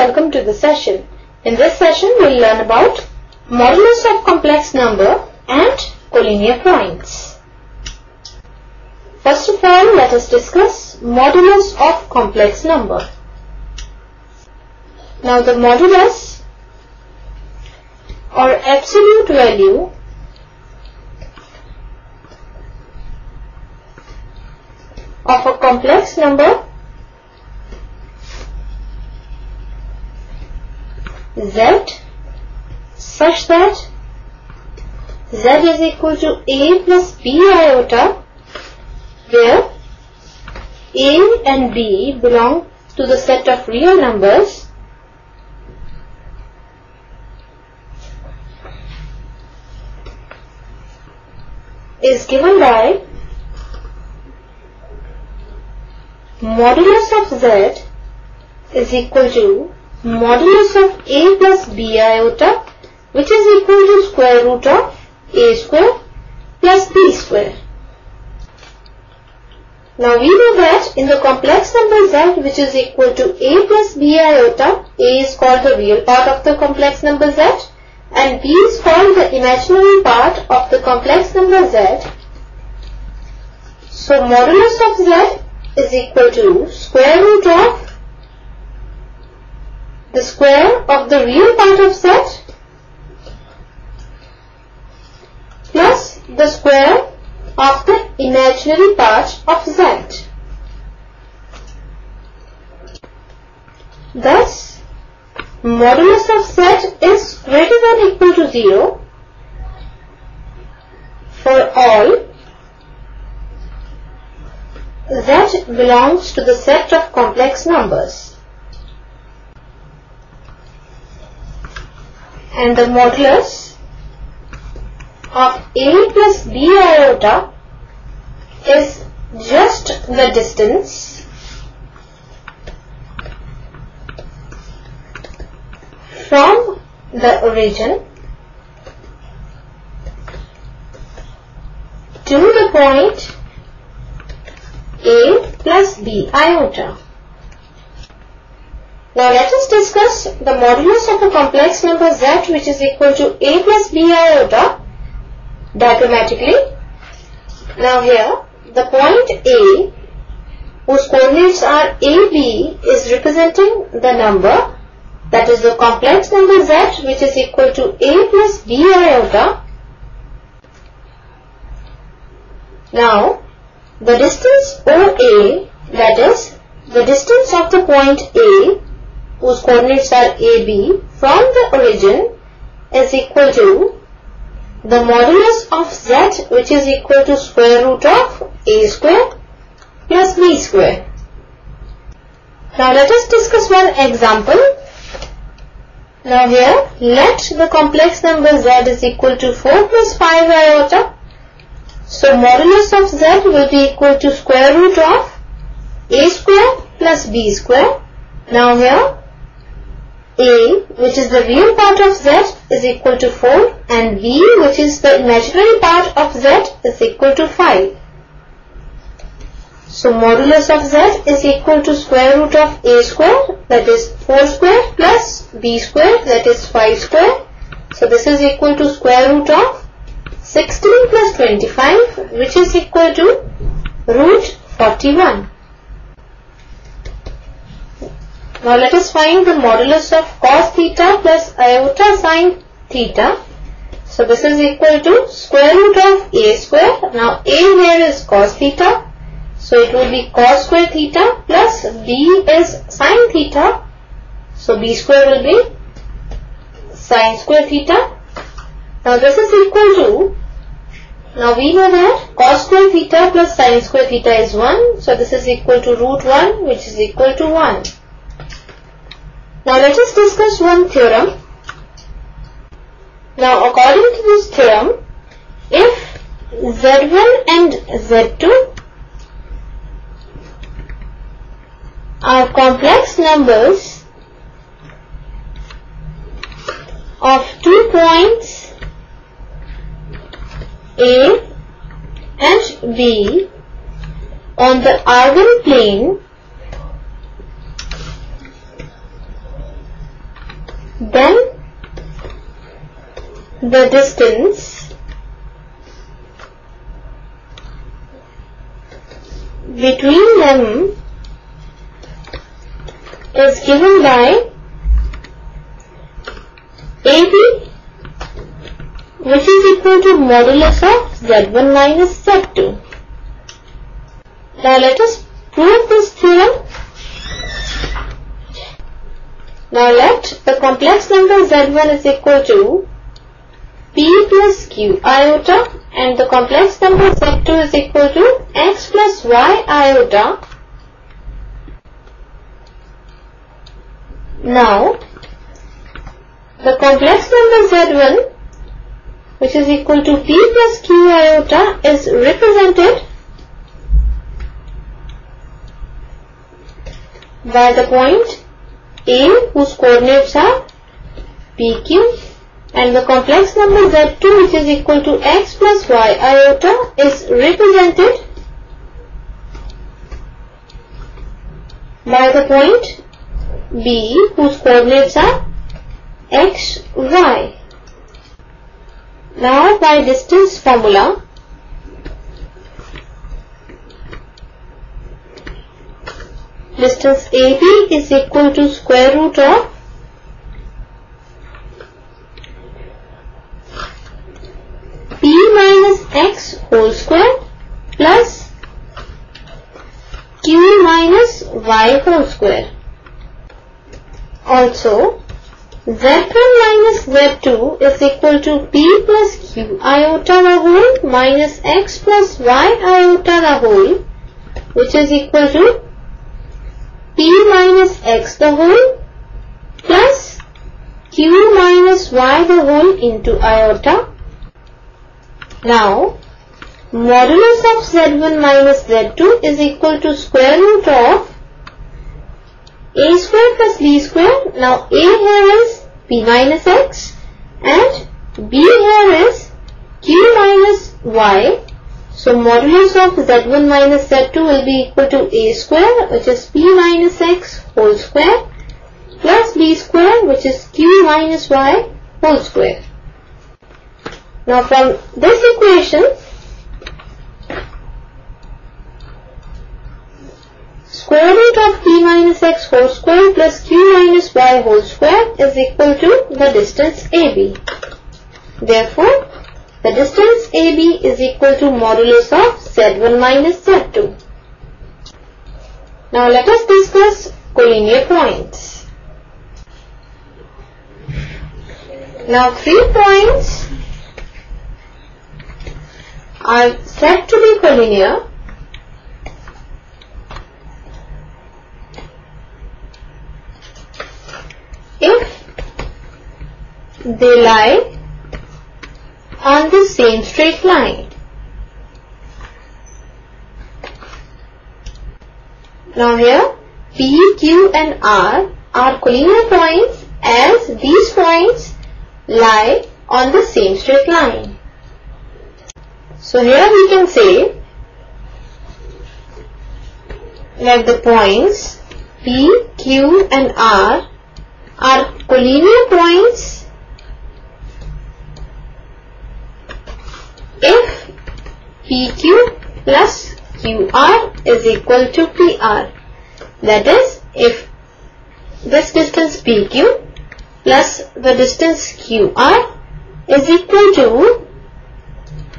welcome to the session. In this session, we'll learn about modulus of complex number and collinear points. First of all, let us discuss modulus of complex number. Now the modulus or absolute value of a complex number z. Such that z is equal to a plus b iota where a and b belong to the set of real numbers. Is given by modulus of z is equal to modulus of a plus b iota which is equal to square root of a square plus b square. Now we know that in the complex number z which is equal to a plus b iota, a is called the real part of the complex number z and b is called the imaginary part of the complex number z. So modulus of z is equal to square root of the square of the real part of z plus the square of the imaginary part of z. Thus, modulus of z is greater than equal to 0 for all z belongs to the set of complex numbers. And the modulus of a plus b iota is just the distance from the origin to the point a plus b iota. Now let us discuss the modulus of a complex number z which is equal to a plus b iota diagrammatically. Now here the point A whose coordinates are AB is representing the number that is the complex number z which is equal to a plus b iota. Now the distance OA that is the distance of the point A whose coordinates are AB from the origin is equal to the modulus of z which is equal to square root of a square plus b square. Now let us discuss one example. Now here let the complex number z is equal to 4 plus 5 iota. So modulus of z will be equal to square root of a square plus b square. Now here a which is the real part of z is equal to 4 and b which is the imaginary part of z is equal to 5. So modulus of z is equal to square root of a square that is 4 square plus b square that is 5 square. So this is equal to square root of 16 plus 25 which is equal to root 41. Now let us find the modulus of cos theta plus iota sine theta. So this is equal to square root of a square. Now a here is cos theta. So it will be cos square theta plus b is sine theta. So b square will be sine square theta. Now this is equal to now we know that cos square theta plus sine square theta is 1. So this is equal to root 1 which is equal to 1. Now let us discuss one theorem. Now according to this theorem, if Z1 and Z2 are complex numbers of two points A and B on the Argand plane then the distance between them is given by AB which is equal to modulus of Z1 minus Z2. Now let us prove this theorem. Now let the complex number Z1 is equal to P plus Q iota and the complex number Z2 is equal to X plus Y iota. Now the complex number Z1 which is equal to P plus Q iota is represented by the point A whose coordinates are PQ and the complex number Z2 which is equal to X plus Y iota is represented by the point B whose coordinates are X, Y. Now by distance formula, distance AB is equal to square root of P minus X whole square plus Q minus Y whole square. Also, Z1 minus Z2 is equal to P plus Q iota the whole minus X plus Y iota the whole which is equal to P minus X the whole plus Q minus Y the whole into iota. Now, modulus of Z1 minus Z2 is equal to square root of a square plus b square. Now a here is p minus x and b here is q minus y. So modulus of z1 minus z2 will be equal to a square which is p minus x whole square plus b square which is q minus y whole square. Now from this equation square root of p minus x whole square plus q minus y whole square is equal to the distance AB. Therefore, the distance AB is equal to modulus of Z1 minus Z2. Now let us discuss collinear points. Now three points are said to be collinear if they lie on the same straight line. Now here P, Q and R are collinear points as these points lie on the same straight line. So here we can say that the points P, Q and R are collinear points if PQ plus QR is equal to PR. That is, if this distance PQ plus the distance QR is equal to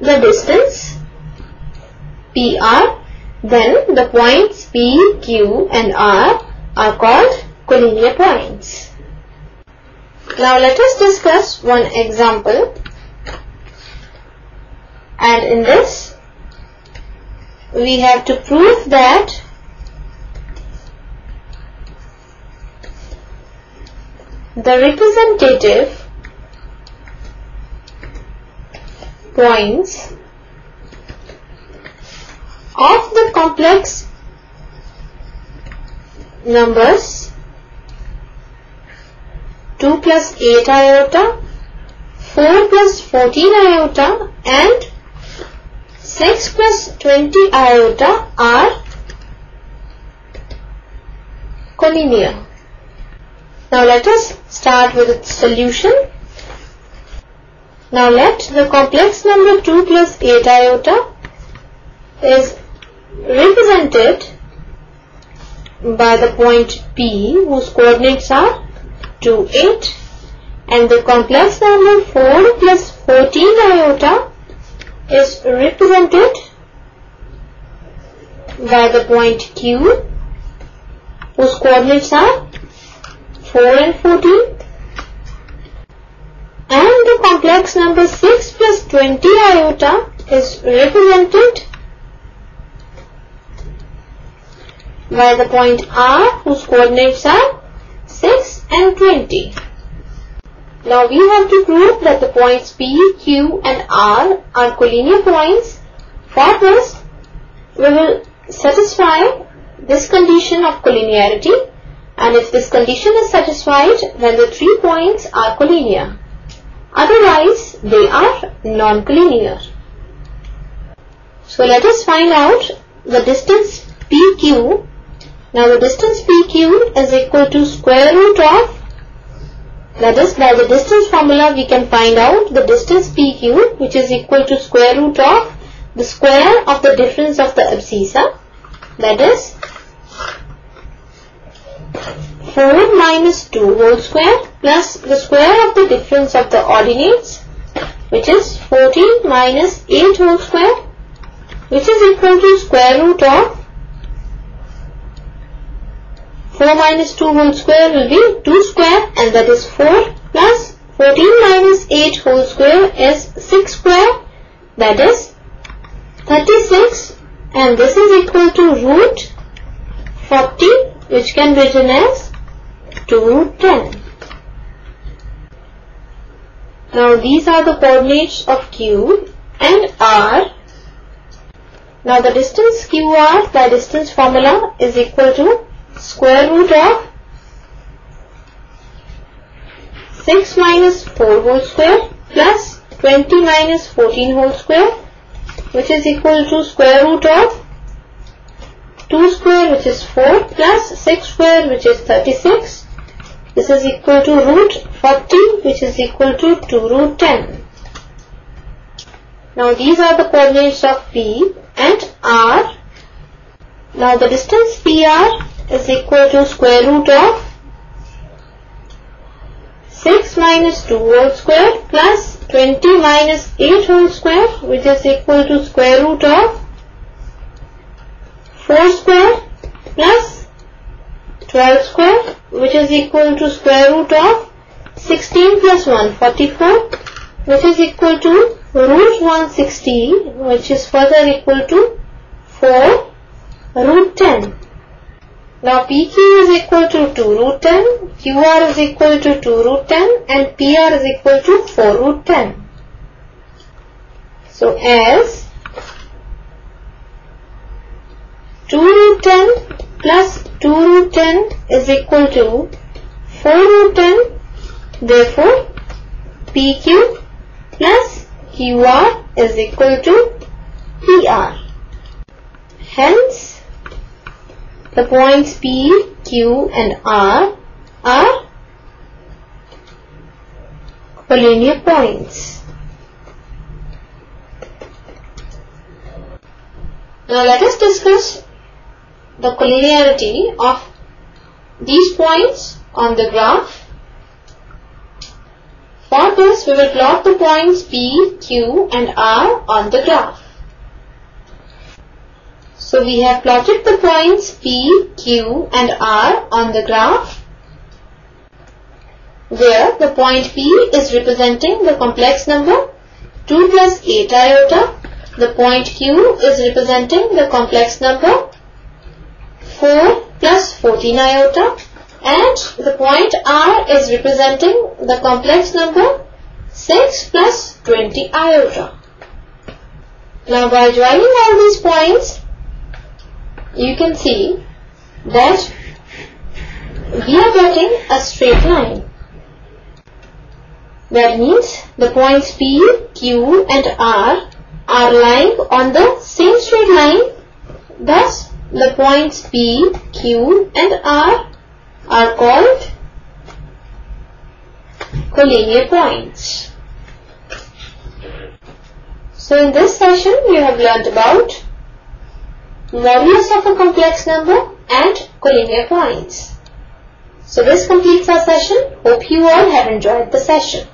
the distance PR, then the points P, Q and R are called collinear points. Now let us discuss one example and in this we have to prove that the representative points of the complex numbers 2 plus 8 iota, 4 plus 14 iota and 6 plus 20 iota are collinear. Now let us start with its solution. Now let the complex number 2 plus 8 iota is represented by the point P whose coordinates are 2, 8 and the complex number 4 plus 14 iota is represented by the point Q whose coordinates are 4 and 14 and the complex number 6 plus 20 iota is represented by the point R whose coordinates are 6 and 20. Now we have to prove that the points P, Q and R are collinear points. For this, we will satisfy this condition of collinearity and if this condition is satisfied then the three points are collinear. Otherwise, they are non-collinear. So let us find out the distance PQ now the distance PQ is equal to square root of that is by the distance formula we can find out the distance PQ which is equal to square root of the square of the difference of the abscissa that is 4 minus 2 whole square plus the square of the difference of the ordinates which is 14 minus 8 whole square which is equal to square root of 4 minus 2 whole square will be 2 square and that is 4 plus 14 minus 8 whole square is 6 square that is 36 and this is equal to root 40 which can be written as 2 root 10. Now these are the coordinates of Q and R. Now the distance QR by distance formula is equal to square root of 6 minus 4 whole square plus 20 minus 14 whole square which is equal to square root of 2 square which is 4 plus 6 square which is 36 this is equal to root 40 which is equal to 2 root 10 now these are the coordinates of P and R. Now the distance PR is equal to square root of 6 minus 2 whole square plus 20 minus 8 whole square which is equal to square root of 4 square 12 square which is equal to square root of 16 plus 1 44 which is equal to root 160 which is further equal to 4 root 10 now PQ is equal to 2 root 10, QR is equal to 2 root 10 and PR is equal to 4 root 10. So as 2 root 10 plus 2 root 10 is equal to 4 root 10, therefore PQ plus QR is equal to PR. Hence, the points P, Q and R are collinear points. Now let us discuss the collinearity of these points on the graph. For this we will plot the points P, Q and R on the graph. So we have plotted the points P, Q and R on the graph where the point P is representing the complex number 2 plus 8 iota. The point Q is representing the complex number 4 plus 14 iota and the point R is representing the complex number 6 plus 20 iota. Now by joining all these points you can see that we are getting a straight line. That means the points P, Q and R are lying on the same straight line. Thus, the points P, Q and R are called collinear points. So in this session we have learnt about modulus of a complex number and collinear points. So this completes our session. Hope you all have enjoyed the session.